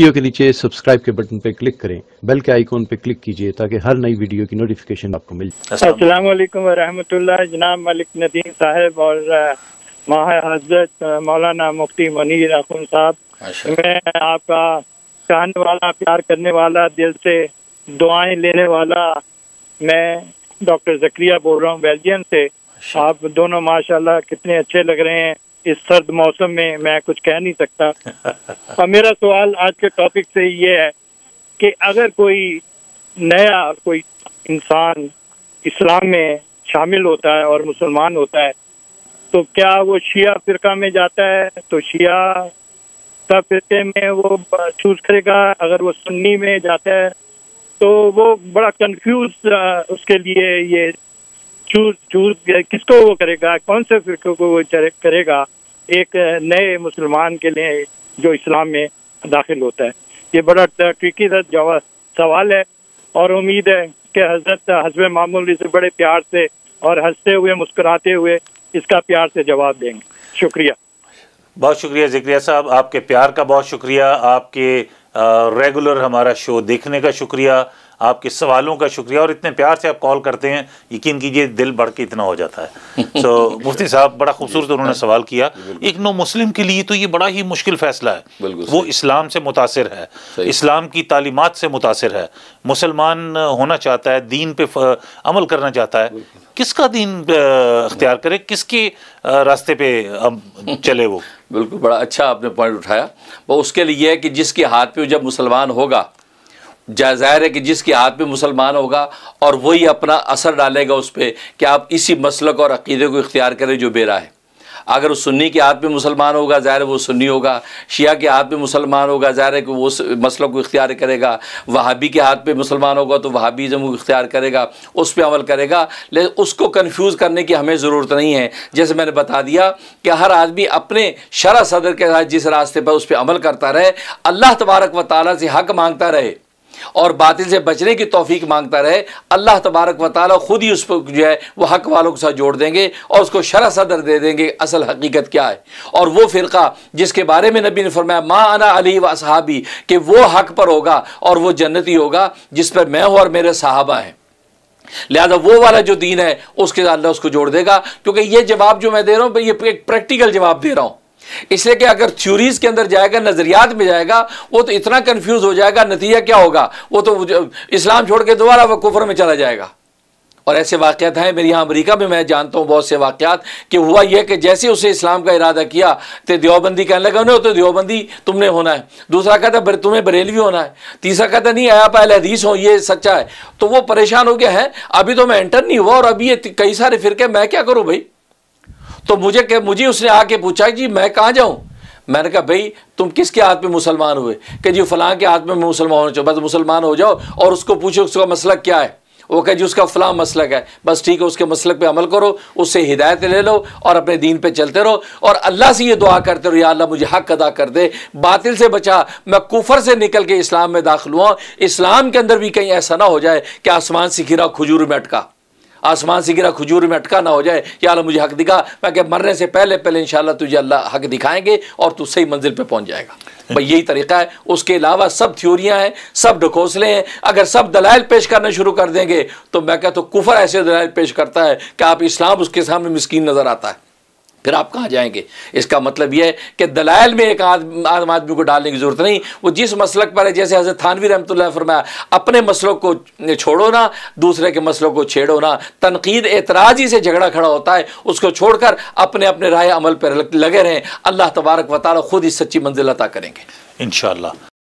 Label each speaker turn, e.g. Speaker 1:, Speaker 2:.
Speaker 1: Video کے نیچے subscribe کے بٹن پہ کلک کریں بیل کے آئیکن پہ کلک کیجیے تاکہ ہر نئی ویڈیو کی نوٹیفیکیشن آپ کو مل جائے۔
Speaker 2: السلام علیکم. ورحمۃ اللہ جناب ملک ندیم صاحب اور ماہ حضرت مولانا مفتی منیر اخن صاحب۔ میں آپ کا چاہنے والا پیار کرنے والا دل سے دعائیں لینے والا میں ڈاکٹر زکریہ بول رہا ہوں بیلجین سے۔ آپ دونوں ماشاءاللہ کتنے اچھے لگ رہے ہیں۔ اس سرد موسم میں میں کچھ کہہ نہیں سکتا۔ اور میرا سوال آج کے ٹاپک سے یہ ہے کہ اگر کوئی نیا کوئی انسان اسلام میں شامل ہوتا ہے اور مسلمان ہوتا ہے تو کیا وہ شیعہ فرقہ میں جاتا ہے؟ تو شیعہ کا فرقے میں وہ چوز کرے گا۔ اگر وہ سنی میں جاتا ہے تو وہ بڑا کنفیوز اس کے لیے یہ چوز چوز کس کو وہ کرے گا؟ کون سے فرقے کو وہ کرے گا؟ ایک نئے مسلمان کے لیے جو اسلام میں داخل ہوتا ہے۔ یہ بڑا ٹرکی سوال ہے اور امید ہے کہ حضرت حسب معمولی سے بڑے پیار سے اور ہنستے ہوئے، مسکراتے ہوئے اس کا پیار سے جواب دیں گے۔ شکریہ۔
Speaker 3: بہت شکریہ ذکریہ صاحب۔ آپ کے پیار کا بہت شکریہ۔ آپ کے ریگولر ہمارا شو دیکھنے کا شکریہ۔ آپ کے سوالوں کا شکریہ اور اتنے پیار سے آپ کال کرتے ہیں یقین کیجیے دل بڑھ کے اتنا ہو جاتا ہے۔ سو مفتی صاحب بڑا خوبصورت انہوں نے سوال کیا۔ ایک نو مسلم کے لیے تو یہ بڑا ہی مشکل فیصلہ ہے۔ وہ اسلام سے متاثر ہے۔ اسلام کی تعلیمات سے متاثر ہے۔ مسلمان ہونا چاہتا ہے دین پہ عمل کرنا چاہتا ہے۔ کس کا دین اختیار کرے؟ کس کے راستے پہ چلے وہ؟
Speaker 4: بالکل بڑا اچھا آپ نے پوائنٹ اٹھایا۔ وہ اس کے لیے ہے کہ جس کے ہاتھ پہ جب مسلمان ہوگا ظاہر ہے کہ جس کے ہاتھ پہ مسلمان ہوگا اور وہی اپنا اثر ڈالے گا اس پہ کہ آپ اسی مسلک اور عقیدے کو اختیار کریں جو بیرا ہے۔ اگر وہ سنی کے ہاتھ پہ مسلمان ہوگا، ظاہر وہ سنی ہوگا۔ شیعہ کے ہاتھ پہ مسلمان ہوگا، ظاہر ہے کہ وہ مسلک کو اختیار کرے گا۔ وہابی کے ہاتھ پہ مسلمان ہوگا تو وہابیزم کو اختیار کرے گا، اس پہ عمل کرے گا۔ لیکن اس کو کنفیوز کرنے کی ہمیں ضرورت نہیں ہے۔ جیسے میں نے بتا دیا کہ ہر آدمی اپنے شرح صدر کے ساتھ جس راستے پر اس پہ عمل کرتا رہے، اللہ تبارک و تعالیٰ سے حق مانگتا رہے۔ اور باطل سے بچنے کی توفیق مانگتا رہے، اللہ تبارک و تعالیٰ خود ہی اس کو جو ہے وہ حق والوں کے ساتھ جوڑ دیں گے اور اس کو شرح صدر دے دیں گے، اصل حقیقت کیا ہے؟ اور وہ فرقہ جس کے بارے میں نبی نے فرمایا ماں انا علی و صحابی کہ وہ حق پر ہوگا اور وہ جنتی ہوگا جس پر میں ہوں اور میرے صحابہ ہیں۔ لہذا وہ والا جو دین ہے، اس کے اللہ اس کو جوڑ دے گا، کیونکہ یہ جواب جو میں دے رہا ہوں، یہ ایک پریکٹیکل جواب دے رہا ہوں۔ اس لیے کہ اگر تھیوریز کے اندر جائے گا، نظریات میں جائے گا، وہ تو اتنا کنفیوز ہو جائے گا، نتیجہ کیا ہوگا؟ وہ تو اسلام چھوڑ کے دوبارہ وہ کفر میں چلا جائے گا۔ اور ایسے واقعات ہیں، میری یہاں امریکہ میں میں جانتا ہوں بہت سے واقعات کہ ہوا یہ کہ جیسے اسے اسلام کا ارادہ کیا تو دیوبندی کہنے لگا، انہیں تو دیوبندی تم نے ہونا ہے۔ دوسرا کہتا ہے تمہیں بریلوی ہونا ہے۔ تیسرا کہتا نہیں، آیا پہلے حدیث ہوں، یہ سچا ہے۔ تو وہ پریشان ہو گیا ہے، ابھی تو میں انٹر نہیں ہوا اور ابھی یہ کئی سارے فرقے، میں کیا کروں بھائی؟ تو مجھے کہ مجھے اس نے آ کے پوچھا جی میں کہاں جاؤں؟ میں نے کہا بھائی تم کس کے ہاتھ میں مسلمان ہوئے؟ کہ جی فلاں کے ہاتھ میں مسلمان ہونا چاہو بس مسلمان ہو جاؤ اور اس کو پوچھو اس کا مسئلہ کیا ہے۔ وہ کہ جی اس کا فلاں مسلک ہے۔ بس ٹھیک ہے، اس کے مسلک پہ عمل کرو، اس سے ہدایت لے لو اور اپنے دین پہ چلتے رہو۔ اور اللہ سے یہ دعا کرتے رہو، یا اللہ مجھے حق ادا کر دے، باطل سے بچا، میں کفر سے نکل کے اسلام میں داخل ہوا اسلام کے اندر بھی کہیں ایسا نہ ہو جائے کہ آسمان سے گرا کھجور میں اٹکا۔ آسمان سے گرا کھجور میں اٹکا نہ ہو جائے یا اللہ مجھے حق دکھا۔ میں کہ مرنے سے پہلے پہلے انشاءاللہ تجھے اللہ حق دکھائیں گے اور تو صحیح منزل پہ پہنچ جائے گا۔ بھائی یہی طریقہ ہے۔ اس کے علاوہ سب تھیوریاں ہیں، سب ڈھکوسلے ہیں۔ اگر سب دلائل پیش کرنا شروع کر دیں گے تو میں کہتا ہوں کفر ایسے دلائل پیش کرتا ہے کہ آپ اسلام اس کے سامنے مسکین نظر آتا ہے۔ پھر آپ کہاں جائیں گے؟ اس کا مطلب یہ ہے کہ دلائل میں ایک آدم آدمی کو ڈالنے کی ضرورت نہیں۔ وہ جس مسلک پر ہے، جیسے حضرت تھانوی رحمۃ اللہ فرمایا، اپنے مسلک کو چھوڑو نا دوسرے کے مسلوں کو چھیڑو نا تنقید اعتراضی سے جھگڑا کھڑا ہوتا ہے، اس کو چھوڑ کر اپنے اپنے رائے عمل پر لگے رہیں۔ اللہ تبارک و تعالیٰ خود ہی سچی منزل عطا کریں گے۔
Speaker 3: انشاءاللہ۔